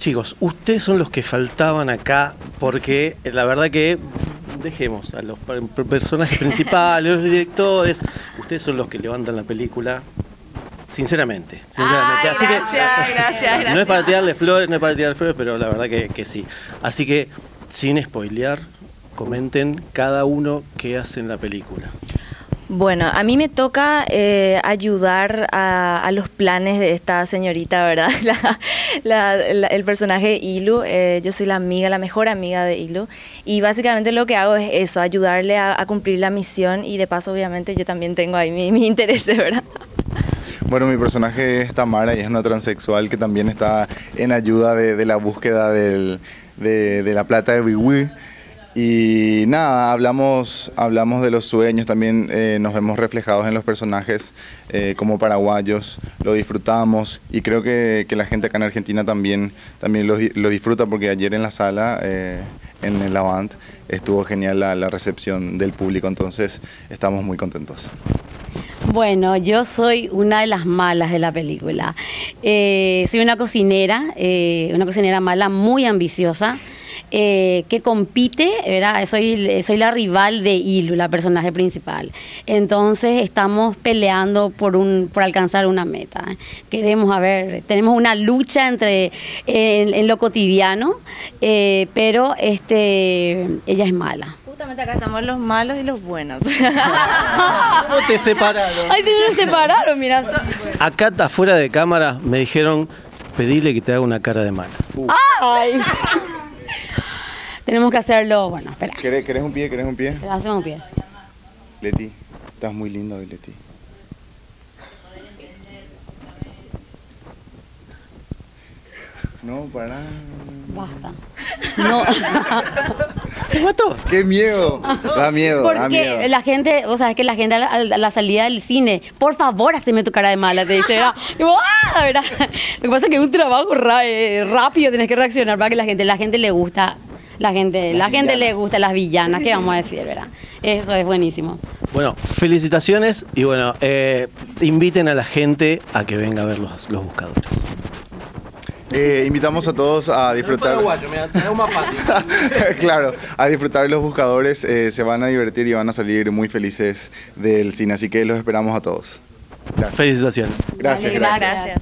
Chicos, ustedes son los que faltaban acá porque eh, la verdad que dejemos a los per- personajes principales, los directores, ustedes son los que levantan la película. Sinceramente, sinceramente. Ay, gracias, gracias, No es para tirarle flores, no es para tirarle flores, pero la verdad que, que sí. Así que, sin spoilear, comenten cada uno qué hace en la película. Bueno, a mí me toca eh, ayudar a, los planes de esta señorita, ¿verdad? El personaje Ilu. eh, yo soy la amiga, la mejor amiga de Ilu. Y básicamente lo que hago es eso, ayudarle a, cumplir la misión y de paso, obviamente, yo también tengo ahí mi- mis intereses, ¿verdad? Bueno, mi personaje es Tamara y es una transexual que también está en ayuda de, la búsqueda de, de la plata de Biwi. Y nada, hablamos, hablamos de los sueños, también eh, nos vemos reflejados en los personajes eh, como paraguayos, lo disfrutamos y creo que, la gente acá en Argentina también, también lo, lo disfruta porque ayer en la sala, eh, en el Avant, estuvo genial la, la recepción del público, entonces estamos muy contentos. Bueno, yo soy una de las malas de la película. Eh, soy una cocinera, eh, una cocinera mala, muy ambiciosa, eh, que compite, ¿verdad? Soy, soy la rival de Ilu, la personaje principal. Entonces estamos peleando por, un, por alcanzar una meta. Queremos, a ver, tenemos una lucha entre en, en lo cotidiano, eh, pero este, ella es mala. Justamente acá estamos los malos y los buenos. ¿Cómo te separaron? Ay, te separaron, mira. Acá afuera de cámara me dijeron, pedile que te haga una cara de mala. Ay. Tenemos que hacerlo, bueno, espera. ¿Querés, querés un pie? ¿Querés un pie? Hacemos un pie. Leti, estás muy lindo hoy, Leti. No, para. Basta. No. ¿Te mató? ¡Qué miedo! Da miedo, da miedo. Porque la gente, o sea, es que la gente a la, a la salida del cine, por favor, haceme tu cara de mala, te dice, ¿verdad? Y vos, ¡ah! ¿verdad? Lo que pasa es que es un trabajo ra- eh, rápido, tenés que reaccionar para que la gente, la gente le gusta, la gente, la gente le gusta las villanas, ¿qué vamos a decir, verdad? Eso es buenísimo. Bueno, felicitaciones y bueno, eh, inviten a la gente a que venga a ver los, los buscadores. Eh, invitamos a todos a disfrutar. claro, a disfrutar los buscadores. eh, se van a divertir y van a salir muy felices del cine. Así que los esperamos a todos. Gracias. Felicitaciones. Gracias. Gracias.